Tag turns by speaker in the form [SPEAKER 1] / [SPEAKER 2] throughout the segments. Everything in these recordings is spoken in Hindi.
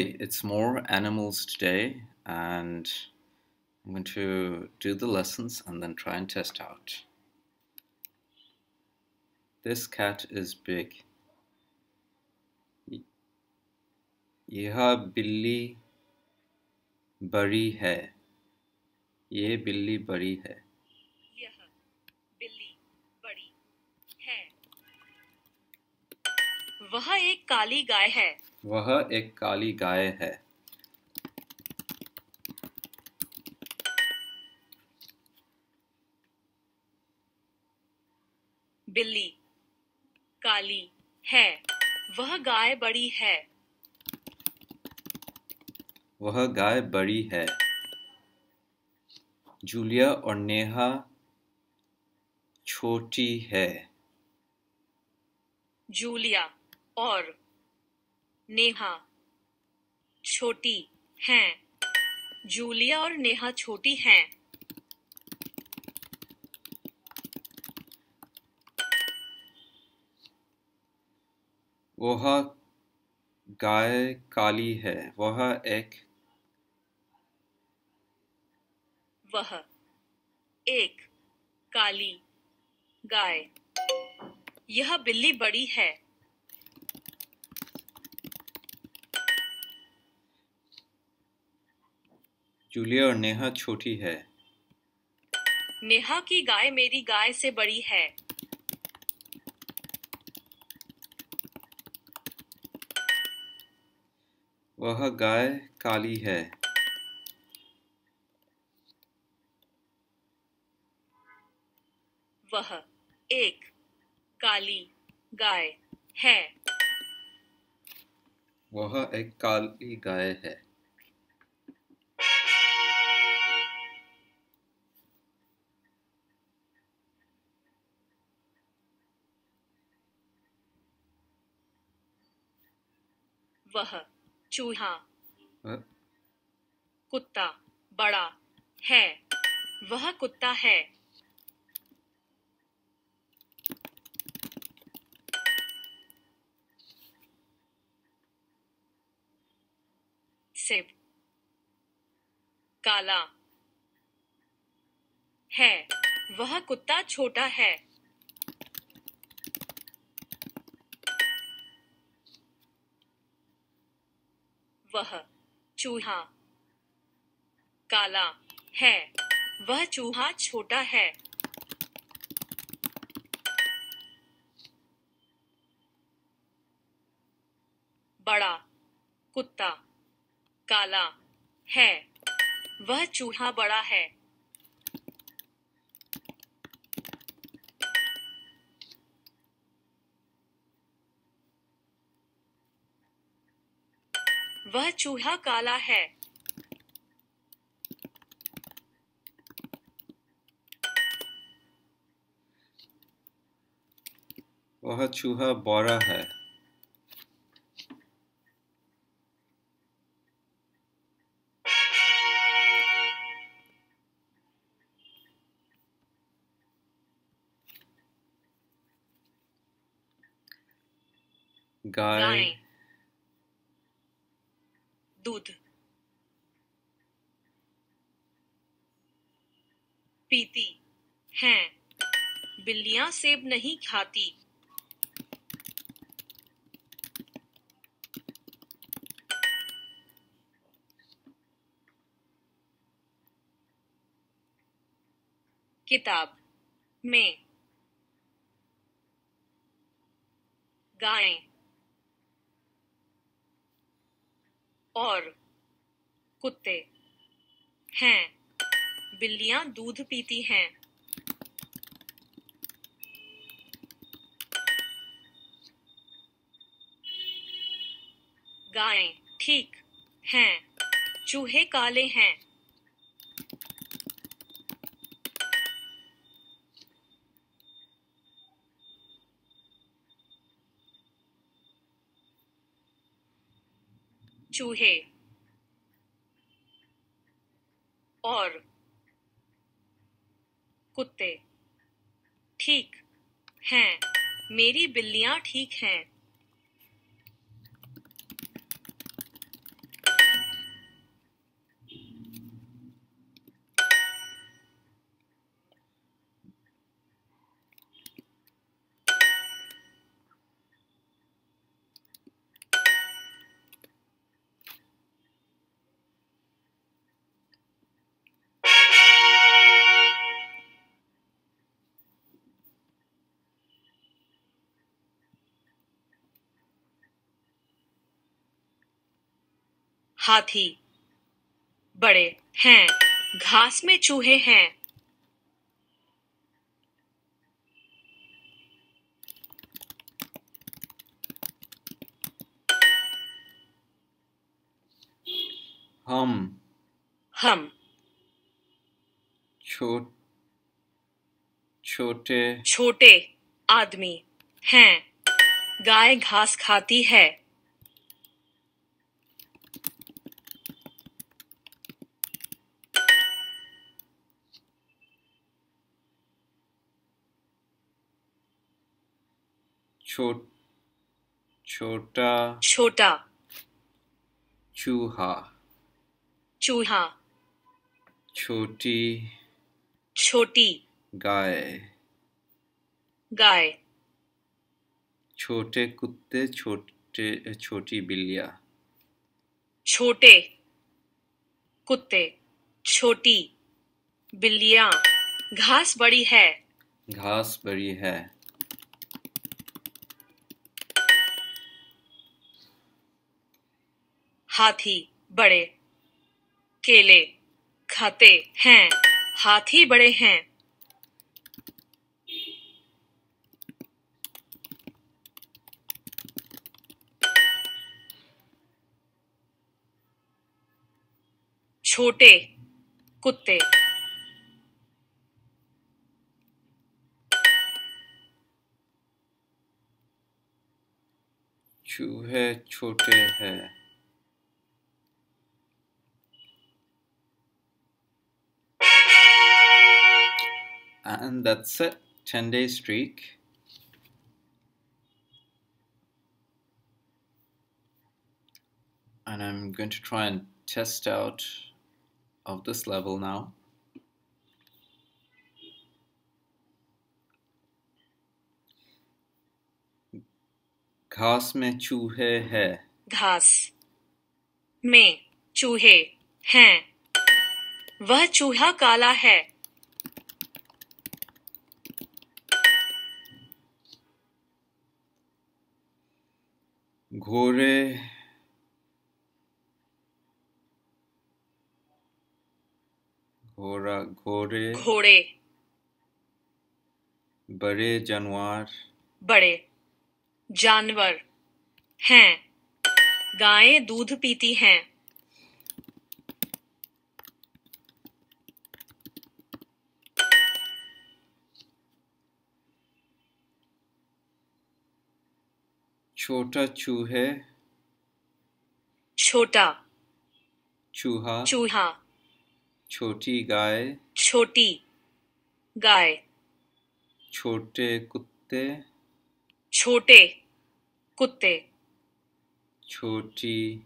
[SPEAKER 1] It's more animals today, and I'm going to do the lessons and then try and test out. This cat is big. यह बिल्ली बड़ी है ये बिल्ली बड़ी है
[SPEAKER 2] यह बिल्ली बड़ी है वह एक काली गाय है
[SPEAKER 1] वह एक काली गाय है।
[SPEAKER 2] बिल्ली काली है। वह गाय बड़ी है।
[SPEAKER 1] वह गाय बड़ी है। जूलिया और नेहा छोटी है।
[SPEAKER 2] जूलिया और नेहा। छोटी हैं। जूलिया और नेहा छोटी हैं।
[SPEAKER 1] वह गाय काली है। वह एक
[SPEAKER 2] वह एक काली गाय। यह बिल्ली बड़ी है।
[SPEAKER 1] जूलिया और नेहा छोटी है।
[SPEAKER 2] नेहा की गाय मेरी गाय से बड़ी है।
[SPEAKER 1] वह गाय काली है।
[SPEAKER 2] वह एक काली गाय है।
[SPEAKER 1] वह एक काली गाय है।
[SPEAKER 2] वह चूहा। कुत्ता बड़ा है। वह कुत्ता है। सेब। काला है। वह कुत्ता छोटा है। वह चूहा। काला है, वह चूहा छोटा है। बड़ा कुत्ता काला है, वह चूहा बड़ा है। वह चूहा काला है।
[SPEAKER 1] वह चूहा बड़ा है। गाय
[SPEAKER 2] गाय। दूध। पीती हैं बिल्लियाँ सेब नहीं खाती। किताब में। गायें और कुत्ते हैं। बिल्लियाँ दूध पीती हैं। गायें ठीक हैं। चूहे काले हैं। चूहे और कुत्ते ठीक हैं मेरी बिल्लियाँ ठीक हैं। हाथी। बड़े हैं घास में चूहे हैं।
[SPEAKER 1] हम।
[SPEAKER 2] हम।
[SPEAKER 1] छोट छोटे।
[SPEAKER 2] छोटे आदमी हैं। गाय घास खाती है।
[SPEAKER 1] छो छोटा
[SPEAKER 2] छोटा।
[SPEAKER 1] चूहा।
[SPEAKER 2] चूहा।
[SPEAKER 1] छोटी
[SPEAKER 2] छोटी।
[SPEAKER 1] गाय।
[SPEAKER 2] गाय।
[SPEAKER 1] छोटे कुत्ते छोटे छोटी बिल्लिया।
[SPEAKER 2] छोटे कुत्ते छोटी बिल्लियाँ। घास बड़ी है।
[SPEAKER 1] घास बड़ी है।
[SPEAKER 2] हाथी बड़े केले खाते हैं। हाथी बड़े हैं। छोटे कुत्ते।
[SPEAKER 1] चूहे छोटे हैं। and that's it 10 day streak and I'm going to try and test out of this level now घास में चूहे है
[SPEAKER 2] घास में चूहे हैं वह चूहा काला है
[SPEAKER 1] घोड़े घोड़ा घोड़े
[SPEAKER 2] घोड़े।
[SPEAKER 1] बड़े जानवर
[SPEAKER 2] बड़े जानवर हैं। गायें दूध पीती हैं।
[SPEAKER 1] छोटा चूहे
[SPEAKER 2] छोटा।
[SPEAKER 1] चूहा।
[SPEAKER 2] चूहा।
[SPEAKER 1] छोटी गाय।
[SPEAKER 2] छोटी गाय।
[SPEAKER 1] छोटे कुत्ते।
[SPEAKER 2] छोटे कुत्ते।
[SPEAKER 1] छोटी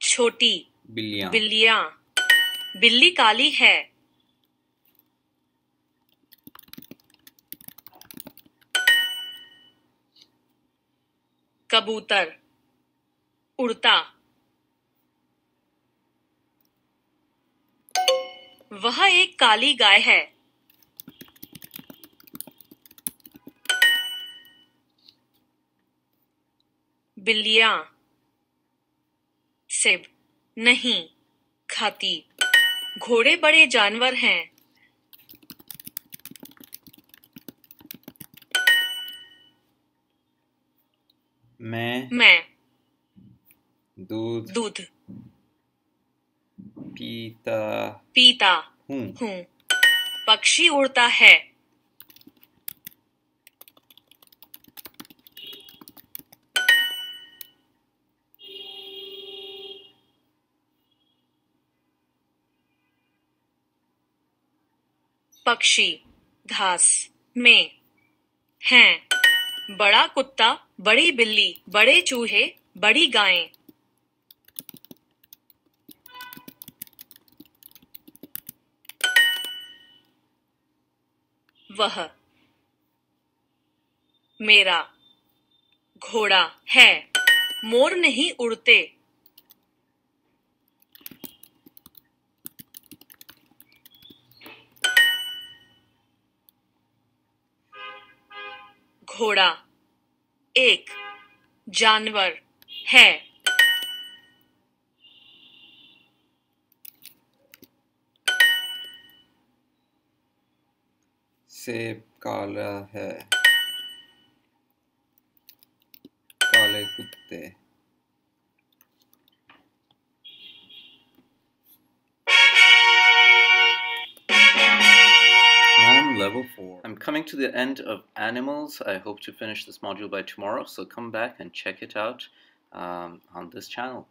[SPEAKER 2] छोटी
[SPEAKER 1] बिल्लियाँ।
[SPEAKER 2] बिल्लियाँ। बिल्ली काली है। कबूतर, उड़ता। वह एक काली गाय है। बिल्लियाँ, सिब, नहीं, खाती। घोड़े बड़े जानवर हैं।
[SPEAKER 1] मैं
[SPEAKER 2] मैं
[SPEAKER 1] दूध
[SPEAKER 2] दूध
[SPEAKER 1] पीता
[SPEAKER 2] पीता
[SPEAKER 1] हूँ।
[SPEAKER 2] हूँ। पक्षी उड़ता है। पक्षी घास में हैं। बड़ा कुत्ता बड़ी बिल्ली बड़े चूहे बड़ी गायें। वह मेरा घोड़ा है। मोर नहीं उड़ते। घोड़ा एक जानवर है।
[SPEAKER 1] सेब काला है। काले कुत्ते। Level 4. I'm coming to the end of animals. I hope to finish this module by tomorrow, so come back and check it out um, on this channel.